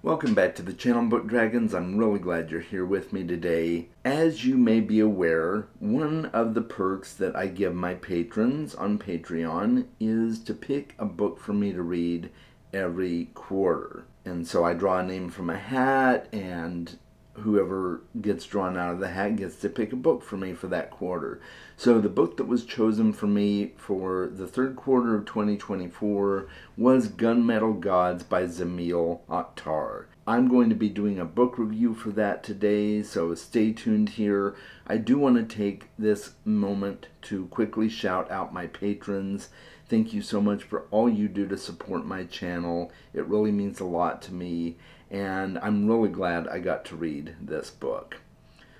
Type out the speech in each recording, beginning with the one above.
Welcome back to the channel Book Dragons. I'm really glad you're here with me today. As you may be aware, one of the perks that I give my patrons on Patreon is to pick a book for me to read every quarter. And so I draw a name from a hat and whoever gets drawn out of the hat gets to pick a book for me for that quarter. So the book that was chosen for me for the third quarter of 2024 was Gunmetal Gods by Zamil Akhtar. I'm going to be doing a book review for that today, so stay tuned here. I do want to take this moment to quickly shout out my patrons. Thank you so much for all you do to support my channel. It really means a lot to me and I'm really glad I got to read this book.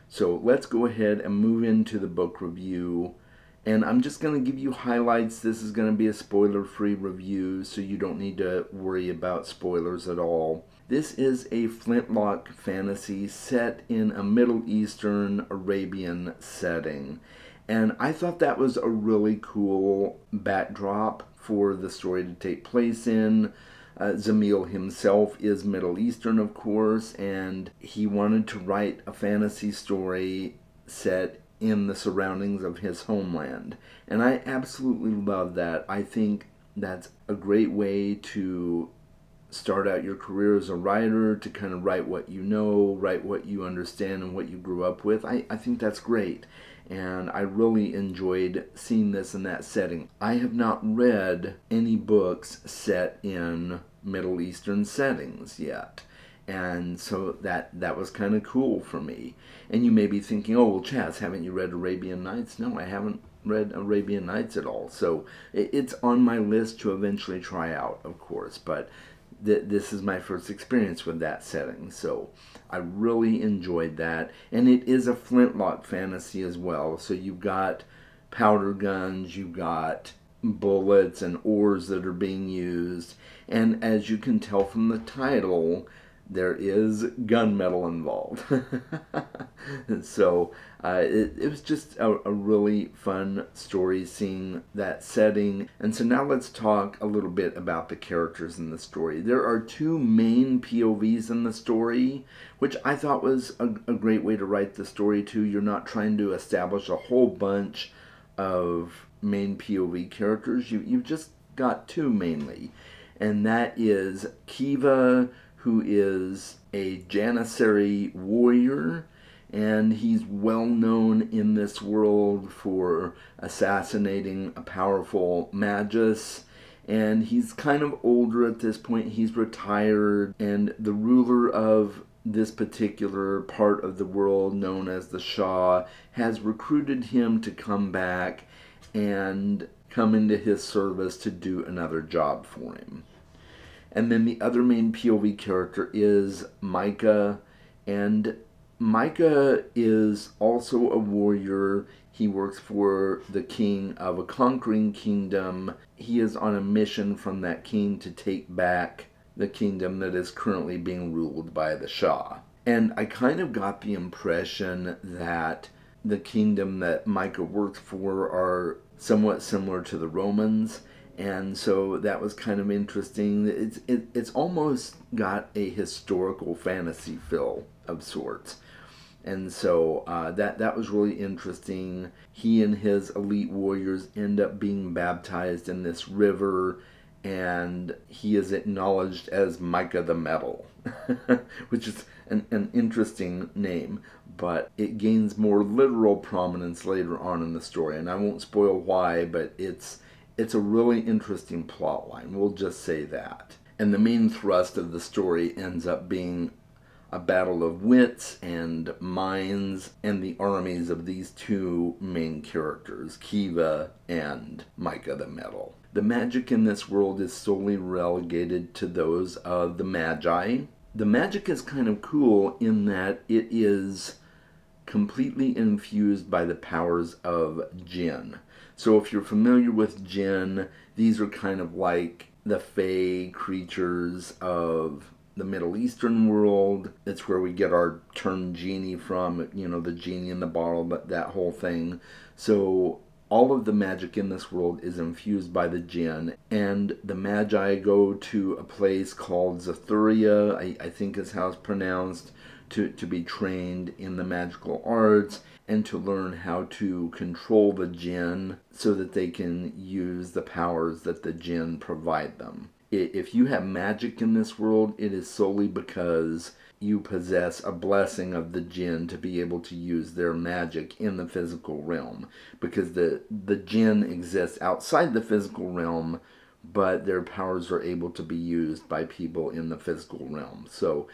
So let's go ahead and move into the book review. And I'm just going to give you highlights. This is going to be a spoiler free review, so you don't need to worry about spoilers at all. This is a flintlock fantasy set in a Middle Eastern Arabian setting. And I thought that was a really cool backdrop for the story to take place in. Uh, Zamil himself is Middle Eastern, of course, and he wanted to write a fantasy story set in the surroundings of his homeland. And I absolutely love that. I think that's a great way to start out your career as a writer, to kind of write what you know, write what you understand, and what you grew up with. I, I think that's great and I really enjoyed seeing this in that setting. I have not read any books set in Middle Eastern settings yet. And so that that was kind of cool for me. And you may be thinking, oh, well, Chas, haven't you read Arabian Nights? No, I haven't read Arabian Nights at all. So it's on my list to eventually try out, of course. But th- this is my first experience with that setting. So I really enjoyed that. And it is a flintlock fantasy as well. So you've got powder guns, you've got bullets and oars that are being used. And as you can tell from the title, there is gunmetal involved. so uh, it, it, was just a, a, really fun story seeing that setting. And so now let's talk a little bit about the characters in the story. There are two main POVs in the story, which I thought was a, a great way to write the story too. You're not trying to establish a whole bunch of main POV characters. You, you've just got two mainly. And that is Kevah, who is a Janissary warrior, and he's well known in this world for assassinating a powerful magus. And he's kind of older at this point, he's retired, and the ruler of this particular part of the world, known as the Shah, has recruited him to come back and come into his service to do another job for him. And then the other main POV character is Micah. And Micah is also a warrior. He works for the king of a conquering kingdom. He is on a mission from that king to take back the kingdom that is currently being ruled by the Shah. And I kind of got the impression that the kingdom that Micah works for are somewhat similar to the Romans and so that was kind of interesting. It's it, it's almost got a historical fantasy feel of sorts, and so uh, that that was really interesting. He and his elite warriors end up being baptized in this river, and he is acknowledged as Micah the Metal, which is an, an interesting name. But it gains more literal prominence later on in the story, and I won't spoil why, but it's it's a really interesting plot line, we'll just say that. And the main thrust of the story ends up being a battle of wits and minds and the armies of these two main characters, Kevah and Micah the Metal. The magic in this world is solely relegated to those of the Magi. The magic is kind of cool in that it is completely infused by the powers of Jinn. So if you're familiar with Jinn, these are kind of like the Fey creatures of the Middle Eastern world. It's where we get our term genie from, you know, the genie in the bottle, but that whole thing. So all of the magic in this world is infused by the jinn, and the Magi go to a place called Zathuria, I, I think is how it's pronounced, to, to be trained in the magical arts and to learn how to control the jinn so that they can use the powers that the jinn provide them. If you have magic in this world, it is solely because you possess a blessing of the jinn to be able to use their magic in the physical realm because the the jinn exists outside the physical realm but their powers are able to be used by people in the physical realm so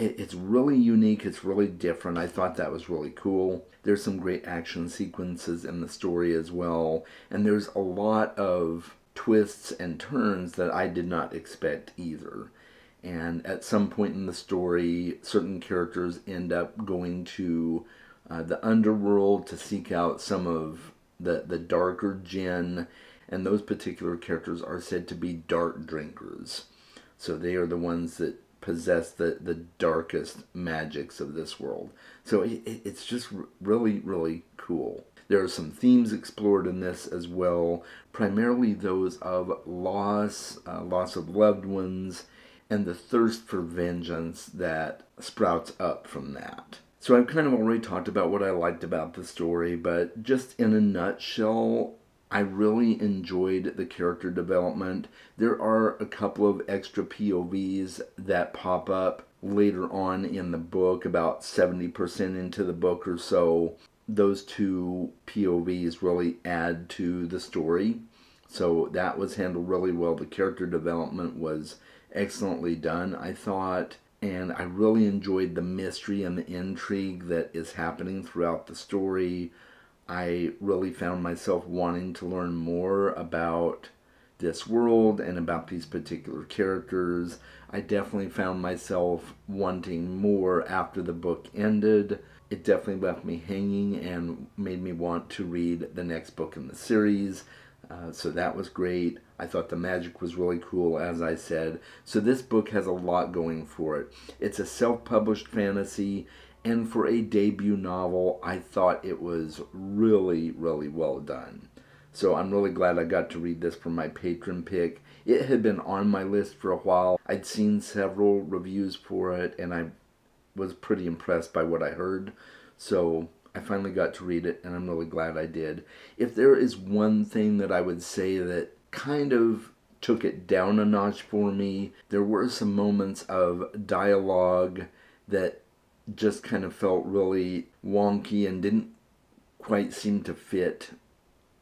it, it's really unique it's really different. I thought that was really cool. There's some great action sequences in the story as well and there's a lot of twists and turns that i did not expect either. And at some point in the story, certain characters end up going to uh, the underworld to seek out some of the, the darker jinn, and those particular characters are said to be dark drinkers. So they are the ones that possess the, the darkest magics of this world. So it, it's just really, really cool. There are some themes explored in this as well, primarily those of loss, uh, loss of loved ones, and the thirst for vengeance that sprouts up from that. So I've kind of already talked about what I liked about the story, but just in a nutshell, I really enjoyed the character development. There are a couple of extra POVs that pop up later on in the book, about 70% into the book or so. Those two POVs really add to the story. So that was handled really well. The character development was excellently done, I thought. And I really enjoyed the mystery and the intrigue that is happening throughout the story. I really found myself wanting to learn more about this world and about these particular characters. I definitely found myself wanting more after the book ended. It definitely left me hanging and made me want to read the next book in the series. Uh, so that was great. I thought the magic was really cool, as I said. So this book has a lot going for it. It's a self-published fantasy, and for a debut novel, I thought it was really, really well done. So I'm really glad I got to read this for my patron pick. It had been on my list for a while. I'd seen several reviews for it, and I was pretty impressed by what I heard. So I finally got to read it, and I'm really glad I did. If there is one thing that I would say that kind of took it down a notch for me, there were some moments of dialogue that just kind of felt really wonky and didn't quite seem to fit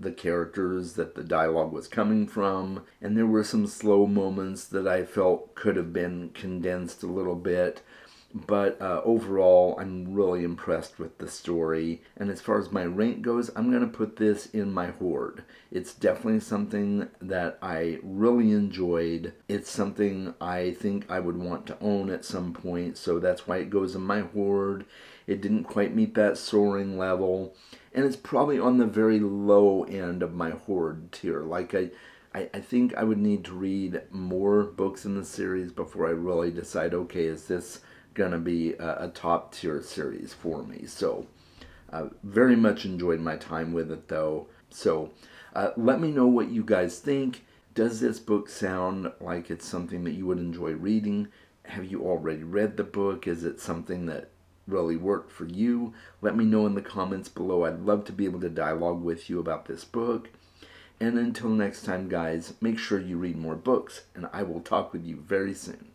the characters that the dialogue was coming from. And there were some slow moments that I felt could have been condensed a little bit. But uh, overall, I'm really impressed with the story. And as far as my rank goes, I'm going to put this in my hoard. It's definitely something that I really enjoyed. It's something I think I would want to own at some point, so that's why it goes in my hoard. It didn't quite meet that soaring level, and it's probably on the very low end of my hoard tier. Like I, I, I think I would need to read more books in the series before I really decide, okay, is this going to be a, a, top tier series for me. So, uh, very much enjoyed my time with it though. So, uh, let me know what you guys think. Does this book sound like it's something that you would enjoy reading? Have you already read the book? Is it something that really worked for you? Let me know in the comments below. I'd love to be able to dialogue with you about this book. And until next time, guys, make sure you read more books, and I will talk with you very soon.